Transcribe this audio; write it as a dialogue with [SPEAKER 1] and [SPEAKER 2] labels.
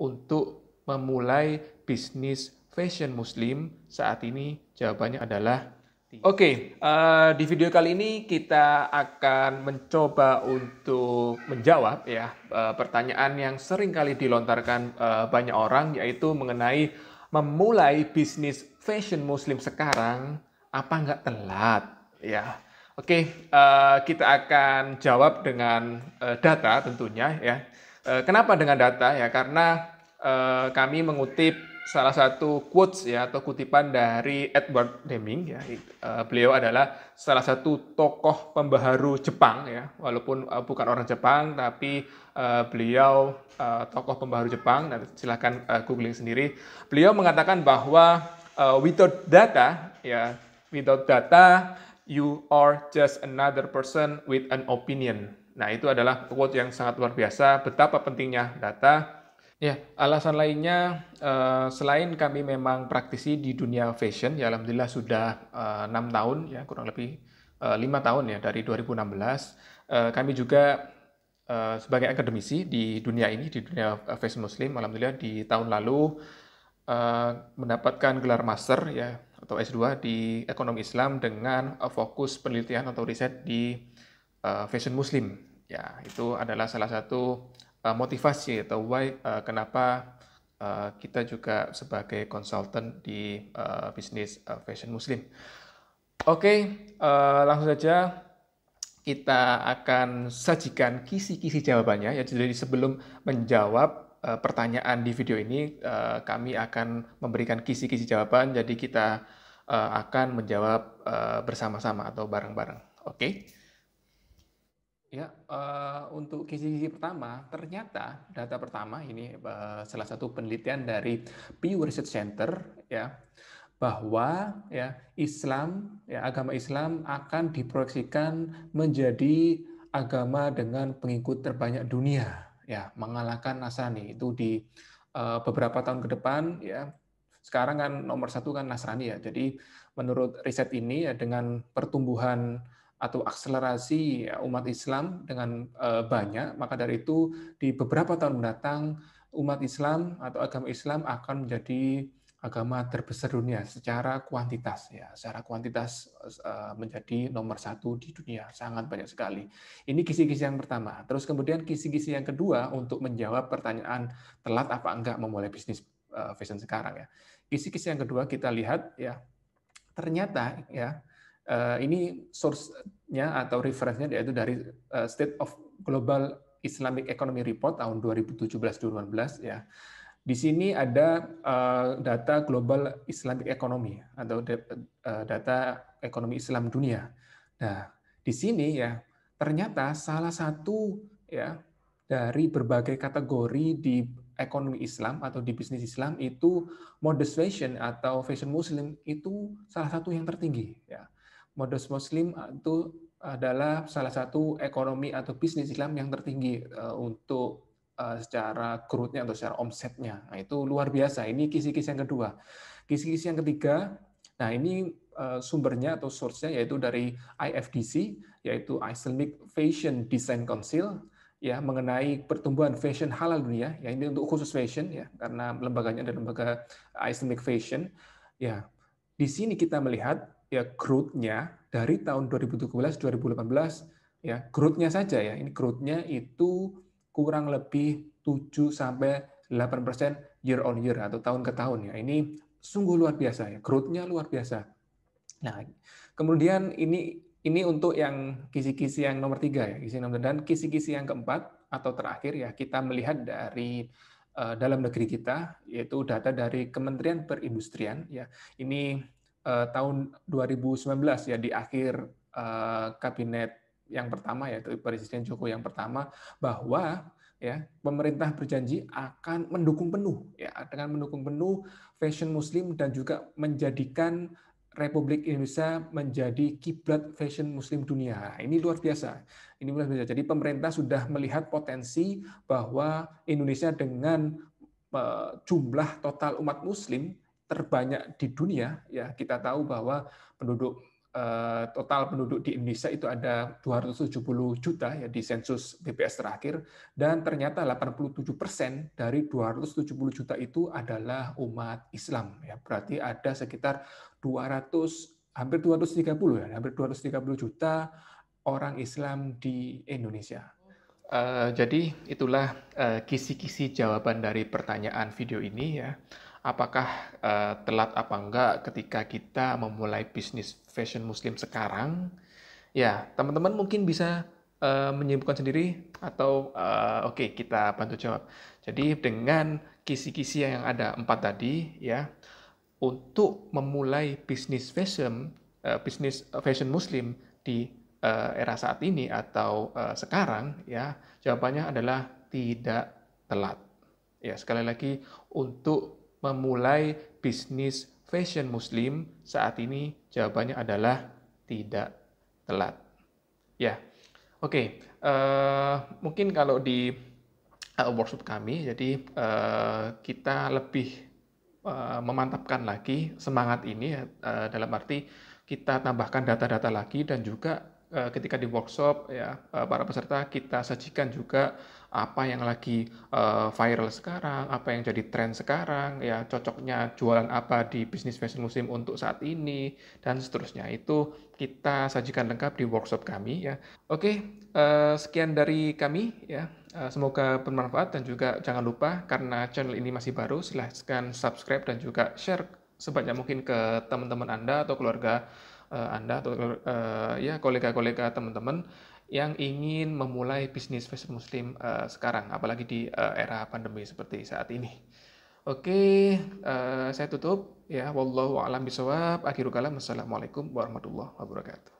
[SPEAKER 1] untuk memulai bisnis fashion muslim saat ini? Jawabannya adalah Oke, okay, uh, eh, di video kali ini kita akan mencoba untuk menjawab ya uh, pertanyaan yang sering kali dilontarkan uh, banyak orang yaitu mengenai memulai bisnis fashion muslim sekarang apa nggak telat ya. Oke, okay, uh, kita akan jawab dengan uh, data tentunya ya. Uh, kenapa dengan data ya? Karena uh, kami mengutip salah satu quotes ya atau kutipan dari Edward Deming ya. Uh, beliau adalah salah satu tokoh pembaharu Jepang ya, walaupun bukan orang Jepang tapi beliau tokoh pembaharu Jepang. Nah, silahkan googling sendiri. Beliau mengatakan bahwa without data ya, without data you are just another person with an opinion. Nah, itu adalah quote yang sangat luar biasa betapa pentingnya data Ya, alasan lainnya uh, selain kami memang praktisi di dunia fashion, ya alhamdulillah sudah eh, enam tahun ya kurang lebih eh, lima tahun ya dari 2016. Uh, kami juga sebagai akademisi di dunia ini di dunia fashion muslim, alhamdulillah di tahun lalu mendapatkan gelar master ya atau S2 di ekonomi Islam dengan fokus penelitian atau riset di uh, fashion muslim. Ya, itu adalah salah satu uh, motivasi atau why uh, kenapa uh, kita juga sebagai konsultan di uh, bisnis uh, fashion muslim. Oke, okay, uh, langsung saja kita akan sajikan kisi-kisi jawabannya. Ya, jadi sebelum menjawab uh, pertanyaan di video ini, uh, kami akan memberikan kisi-kisi jawaban. Jadi kita akan menjawab bersama-sama atau bareng-bareng. Oke. Okay? Ya, uh, untuk kisi-kisi pertama, ternyata data pertama ini uh, salah satu penelitian dari Pew Research Center ya bahwa ya Islam ya agama Islam akan diproyeksikan menjadi agama dengan pengikut terbanyak dunia ya mengalahkan Nasrani. Itu di uh, beberapa tahun ke depan ya. Sekarang kan nomor satu kan Nasrani ya. Jadi menurut riset ini ya dengan pertumbuhan atau akselerasi ya, umat Islam dengan uh, banyak, maka dari itu di beberapa tahun mendatang umat Islam atau agama Islam akan menjadi agama terbesar dunia secara kuantitas ya secara kuantitas uh, menjadi nomor satu di dunia sangat banyak sekali. Ini kisi-kisi yang pertama. Terus kemudian kisi-kisi yang kedua untuk menjawab pertanyaan telat apa enggak memulai bisnis uh, fashion sekarang ya. Kisi-kisi yang kedua kita lihat ya ternyata ya ini source-nya atau reference-nya yaitu dari uh, State of Global Islamic Economy Report tahun 2017-2018 ya. Di sini ada uh, data Global Islamic Economy atau data ekonomi Islam dunia. Nah, di sini ya ternyata salah satu ya dari berbagai kategori di ekonomi Islam atau di bisnis Islam itu modest fashion atau fashion muslim itu salah satu yang tertinggi ya modus muslim itu adalah salah satu ekonomi atau bisnis Islam yang tertinggi eh, untuk eh, secara growth-nya atau secara omsetnya. Nah, itu luar biasa. Ini kisi-kisi yang kedua. Kisi-kisi yang ketiga, nah ini eh, sumbernya atau source-nya yaitu dari IFDC, yaitu Islamic Fashion Design Council, ya mengenai pertumbuhan fashion halal dunia. Ya ini untuk khusus fashion ya, karena lembaganya adalah lembaga Islamic Fashion. Ya, di sini kita melihat ya growth-nya dari tahun 2017-2018 ya growth-nya saja ya. Ini growth-nya itu kurang lebih 7 sampai 8 persen year on year atau tahun ke tahun ya. Ini sungguh luar biasa ya growth-nya luar biasa. Nah kemudian ini ini untuk yang kisi-kisi yang nomor tiga ya kisi nomor dan kisi-kisi yang keempat atau terakhir ya kita melihat dari uh, dalam negeri kita yaitu data dari Kementerian Perindustrian ya. Ini uh, tahun 2019 ya di akhir uh, kabinet yang pertama yaitu Presiden Jokowi yang pertama bahwa ya pemerintah berjanji akan mendukung penuh ya dengan mendukung penuh fashion muslim dan juga menjadikan Republik Indonesia menjadi kiblat fashion muslim dunia. Ini luar biasa. Ini luar biasa. Jadi pemerintah sudah melihat potensi bahwa Indonesia dengan eh, jumlah total umat muslim terbanyak di dunia ya kita tahu bahwa penduduk uh, total penduduk di Indonesia itu ada 270 juta ya di sensus BPS terakhir dan ternyata 87 persen dari 270 juta itu adalah umat Islam ya berarti ada sekitar 200 hampir 230 ya hampir 230 juta orang Islam di Indonesia. Uh, jadi itulah eh, kisi-kisi uh, jawaban dari pertanyaan video ini ya. Apakah uh, telat apa enggak ketika kita memulai bisnis fashion muslim sekarang? Ya, teman-teman mungkin bisa uh, menyimpulkan sendiri atau uh, oke okay, kita bantu jawab. Jadi dengan kisi-kisi yang ada empat tadi ya, untuk memulai bisnis fashion, uh, bisnis fashion muslim di uh, era saat ini atau uh, sekarang ya jawabannya adalah tidak telat. Ya, sekali lagi untuk memulai bisnis fashion muslim saat ini jawabannya adalah tidak telat. Ya. Oke, okay. uh, mungkin kalau di uh, workshop kami jadi uh, kita lebih uh, memantapkan lagi semangat ini uh, dalam arti kita tambahkan data-data lagi dan juga Eh, ketika di workshop ya eh, para peserta kita sajikan juga apa yang lagi uh, viral sekarang, apa yang jadi tren sekarang, ya cocoknya jualan apa di bisnis fashion musim untuk saat ini dan seterusnya. Itu kita sajikan lengkap di workshop kami ya. Oke, sekian dari kami ya. Semoga bermanfaat dan juga jangan lupa karena channel ini masih baru silahkan subscribe dan juga share sebanyak mungkin ke teman-teman Anda atau keluarga uh, Anda atau uh, ya kolega-kolega teman-teman yang ingin memulai bisnis fashion muslim uh, sekarang apalagi di uh, era pandemi seperti saat ini. Oke, uh, saya tutup ya wallahu a'lam bishawab. Akhirul kalam. Assalamualaikum warahmatullahi wabarakatuh.